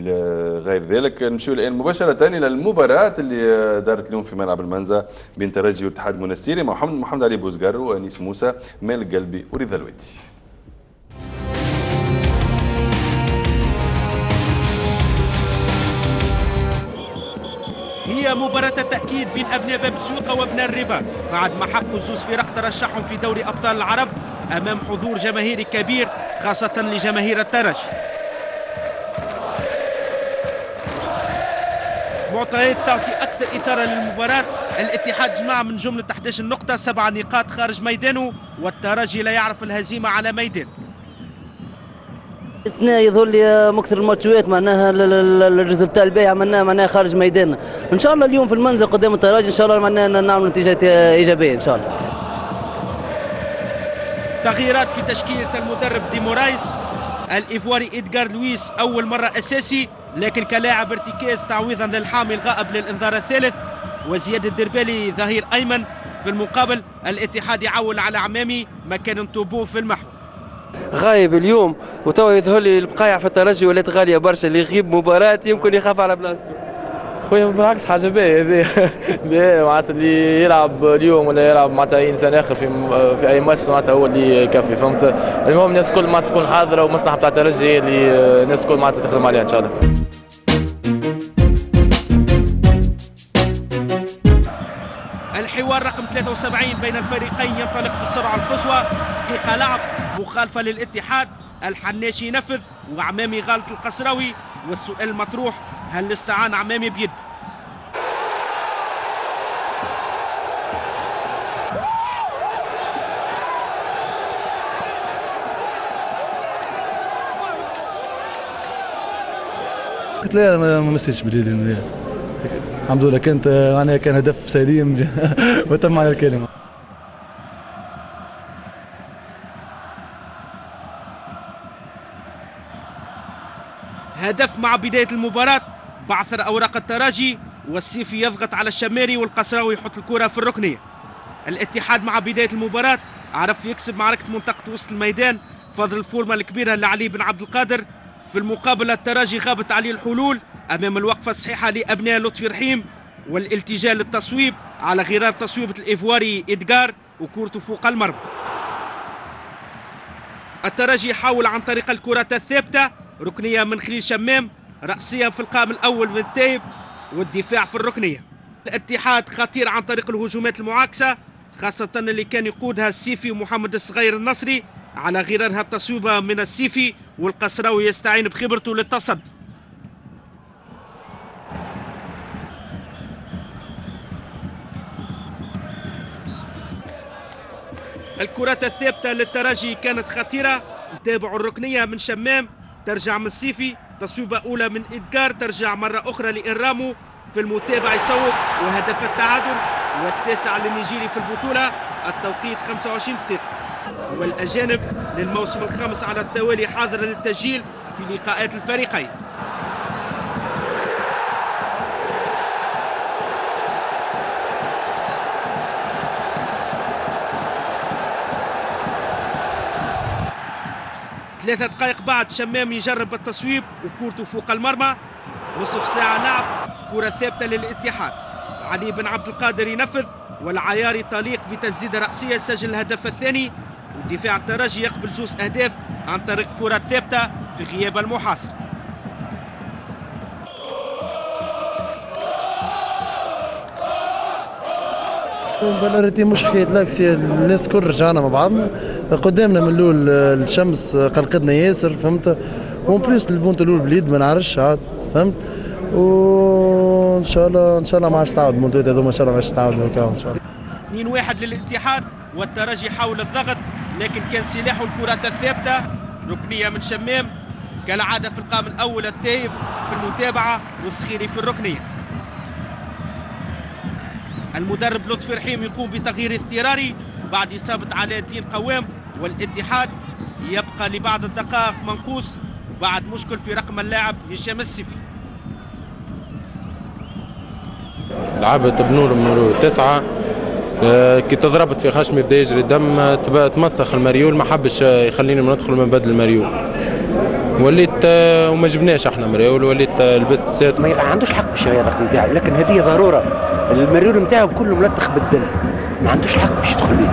إلى غير ذلك. نمشيو الآن مباشرة إلى المباراة اللي دارت اليوم في ملعب المنزة بين ترجي والاتحاد المنستيري. محمد محمد علي بوزقار وأنيس موسى مالك قلبي ورضا الويتي هي مباراة التأكيد بين أبناء باب السويقة وأبناء الرباط بعد ما حققوا زوز فرق ترشحهم في دوري أبطال العرب أمام حضور جماهيري كبير خاصة لجماهير الترجي معطيات تعطي أكثر إثارة للمباراة. الاتحاد جمع من جملة 11 نقطة سبع نقاط خارج ميدانه والترجي لا يعرف الهزيمة على ميدانه السنة يظهر لي مكثر الماتشات معناها الريزلتا الباهي عملناه معناها خارج ميداننا إن شاء الله اليوم في المنزل قدام الترجي إن شاء الله معناها نعمل نتيجة إيجابية إن شاء الله. تغييرات في تشكيلة المدرب دي مورايس الإيفواري إدغار لويس أول مرة أساسي. لكن كلاعب ارتكاز تعويضا للحامي الغائب للإنذار الثالث. وزياد الدربالي ظهير أيمن في المقابل. الاتحاد يعول على عمامي مكان طوبو في المحور. غايب اليوم وتوا يظهر لي البقايع في الترجي ولات غاليه برشا اللي يغيب مباراة يمكن يخاف على بلاصته خويا بالعكس حاجة باهية هذه. معناتها اللي يلعب اليوم ولا يلعب معناتها اي إنسان آخر في في أي ماتش معناتها هو اللي يكفي فهمت؟ المهم الناس الكل معناتها تكون حاضرة ومصلحة بتاع الترجي هي اللي الناس الكل معناتها تخدم عليها إن شاء الله. الحوار رقم 73 بين الفريقين ينطلق بالسرعه القصوى. دقيقة لعب مخالفة للاتحاد. الحناشي ينفذ وعمامي غلط القسراوي والسؤال المطروح هل استعان عمامي بيد؟ قلت لا ما مسيتش باليد الحمد لله كانت معناها كان هدف سليم. وتم على الكلمة. هدف مع بداية المباراة. بعثر أوراق التراجي والسيفي يضغط على الشماري والقسراوي يحط الكرة في الركنية الاتحاد مع بداية المباراة عرف يكسب معركة منطقة وسط الميدان فضل الفورمة الكبيرة لعلي بن عبد القادر. في المقابل الترجي غابت عليه الحلول أمام الوقفة الصحيحة لأبناء لطفي رحيم والالتجاء للتصويب على غرار تصويبة الإيفواري إدغار وكورته فوق المرمى. الترجي يحاول عن طريق الكرات الثابتة ركنية من خليل شمام رأسية في القائم الأول من التايب والدفاع في الركنية. الاتحاد خطير عن طريق الهجومات المعاكسة خاصة اللي كان يقودها السيفي ومحمد الصغير النصري على غرارها التصويبة من السيفي والقسراوي يستعين بخبرته للتصدي الكرات الثابتة للترجي كانت خطيرة. نتابعوا الركنية من شمام ترجع من السيفي. تصويبة أولى من إدغار ترجع مرة أخرى لإنرامو في المتابعة يصوب وهدف التعادل والتاسع للنيجيري في البطولة التوقيت 25 دقيقة. والأجانب للموسم الخامس على التوالي حاضرة للتسجيل في لقاءات الفريقين. ثلاثة دقائق بعد شمام يجرب التصويب وكورته فوق المرمى. نصف ساعة لعب كرة ثابتة للاتحاد. علي بن عبد القادر ينفذ والعياري طليق بتسديدة رأسية سجل الهدف الثاني. ودفاع الترجي يقبل زوز أهداف عن طريق كرة ثابتة في غياب المحاصر. بلارتي مش حكاية لاكسي الناس كل رجعنا مع بعضنا. قدامنا من الأول الشمس قلقتنا ياسر فهمت؟ و en plus البونت الأول باليد ما نعرفش عاد فهمت؟ وإن شاء الله إن شاء الله ما عادش تعاود البونتات هذوما إن شاء الله ما عادش تعاود إن شاء2 الله. 1 للاتحاد والترجي حاول الضغط لكن كان سلاحه الكرات الثابتة ركنية من شمام كالعادة في القائم الأول التايب في المتابعة والسخيري في الركنية. المدرب لطفي رحيم يقوم بتغيير اضطراري بعد إصابة علاء الدين قوام والاتحاد يبقى لبعض الدقائق منقوص بعد مشكل في رقم اللاعب هشام السيفي. لعبت بنور من تسعة. آه، كي تضربت في خشمي بدا يجري الدم تمسخ المريول ما حبش يخليني ندخل من بدل المريول. وليت آه، وما جبناش إحنا مريول وليت آه، لبست سات ما عندوش حق باش يغير الرقم نتاعو لكن هذه ضرورة. المريول نتاعو كله ملطخ بالدم. ما عندوش حق باش يدخل به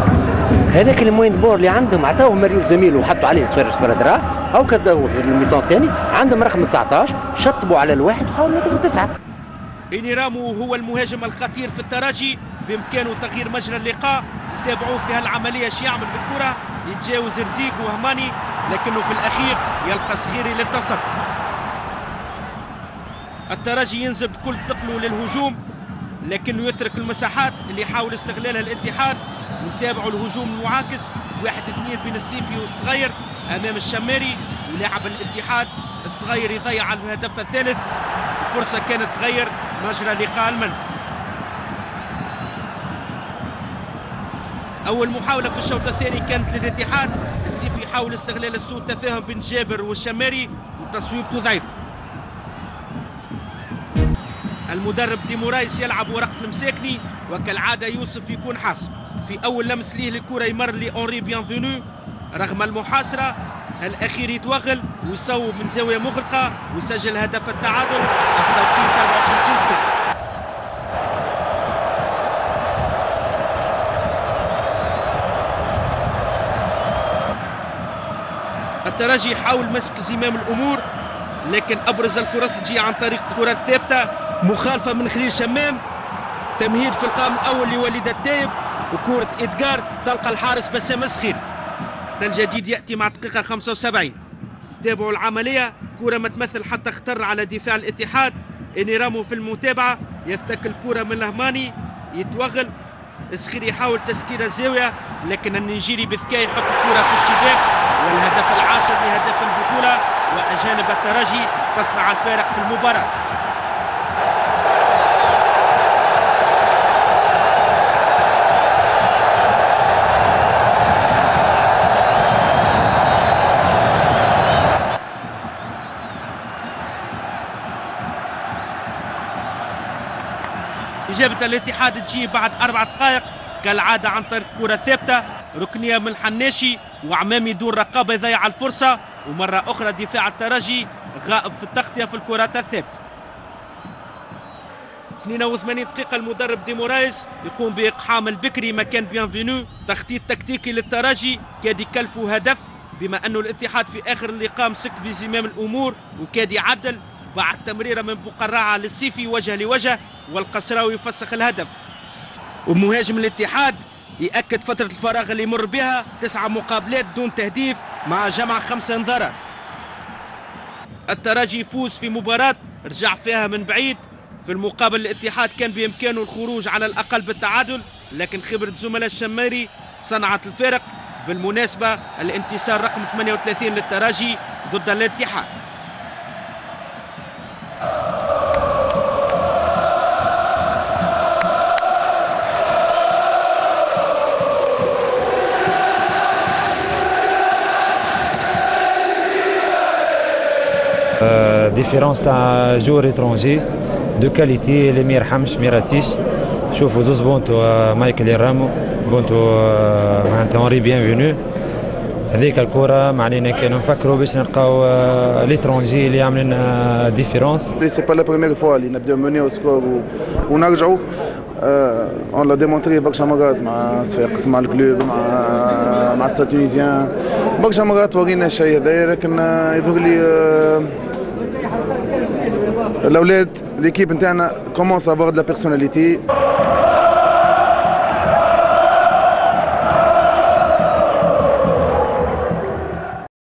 هذاك الموين بور اللي عندهم عطاوه مريول زميله وحطوا عليه صفر صفر دراه أو كذا في الميطون الثاني. عندهم رقم 19 شطبوا على الواحد وحاولوا يضربوا تسعه إنيرامو هو المهاجم الخطير في الترجي بإمكانه تغيير مجرى اللقاء. نتابعوه في هالعملية اش يعمل بالكرة؟ يتجاوز رزيق وهماني. لكنه في الأخير يلقى صخيري للتصدي الترجي ينزل بكل ثقله للهجوم لكنه يترك المساحات اللي يحاول استغلالها الاتحاد نتابعوا الهجوم المعاكس واحد اثنين بين السيفي والصغير أمام الشماري ولاعب الاتحاد الصغير يضيع الهدف الثالث. الفرصة كانت تغير مجرى لقاء المنزل. أول محاولة في الشوط الثاني كانت للاتحاد. السيفي يحاول استغلال سوء التفاهم بين جابر والشماري وتصويبته ضعيفه المدرب دي مورايس يلعب ورقة المساكني وكالعادة يوسف يكون حاسم. في أول لمس ليه للكرة يمر لأونري بيانفينو. رغم المحاصرة الأخير يتوغل ويصوب من زاوية مغلقة ويسجل هدف التعادل. التوقيت 54 دقيقة. الترجي يحاول مسك زمام الأمور لكن أبرز الفرص تجي عن طريق الكرة الثابتة مخالفة من خليل شمام. تمهيد في القائم الأول لوليد التايب وكرة إدجار تلقى الحارس بسام الصخيري الجديد يأتي مع دقيقة 75 تابعوا العملية كرة ما تمثل حتى خطر على دفاع الاتحاد. انيرامو في المتابعة يفتك الكرة من الهماني يتوغل الصخيري يحاول تسكير الزاوية لكن النيجيري بذكاء يحط الكرة في الشباك والهدف العاشر لهدف البطولة وأجانب الترجي تصنع الفارق في المباراة. إجابة الاتحاد تجي بعد أربع دقائق. كالعادة عن طريق كرة ثابتة. ركنية من الحناشي وعمامي دون رقابة يضيع الفرصة. ومرة أخرى دفاع الترجي غائب في التغطية في الكرات الثابتة. 82 دقيقة المدرب دي مورايز يقوم بإقحام البكري مكان بيانفينو. تخطيط تكتيكي للترجي كاد يكلفوا هدف. بما أنه الاتحاد في آخر اللقاء مسك بزمام الأمور وكاد يعدل بعد تمريرة من بقراعة للسيفي وجه لوجه والقسراوي يفسخ الهدف. ومهاجم الاتحاد يأكد فترة الفراغ اللي يمر بها تسعة مقابلات دون تهديف مع جمع خمسة انذارات. الترجي يفوز في مباراة رجع فيها من بعيد. في المقابل الاتحاد كان بإمكانه الخروج على الأقل بالتعادل لكن خبرة زملاء الشماري صنعت الفارق بالمناسبة الانتصار رقم 38 للترجي ضد الاتحاد. ديفيرونس تاع جور ايترونجي دو كاليتي اللي ما يرحمش ما يراتيش شوفوا زوز بونتو مايكل رامو بونتو معناتها اونري بيان فينو هذيك الكرة ما علينا كان نفكروا باش نلقاو ليترونجي اللي يعمل لنا ديفيرونس سي با لا بروميير فوا اللي نبداو مني سكور ونرجعوا اون لا ديمونتري برشا مرات مع صفاقس مع الكلوب مع مع ستاد تونيزيان برشا مرات ورينا الشيء هذايا لكن يظهر لي الاولاد ليكيب نتاعنا كومونس افوار دو لا بيرسوناليتي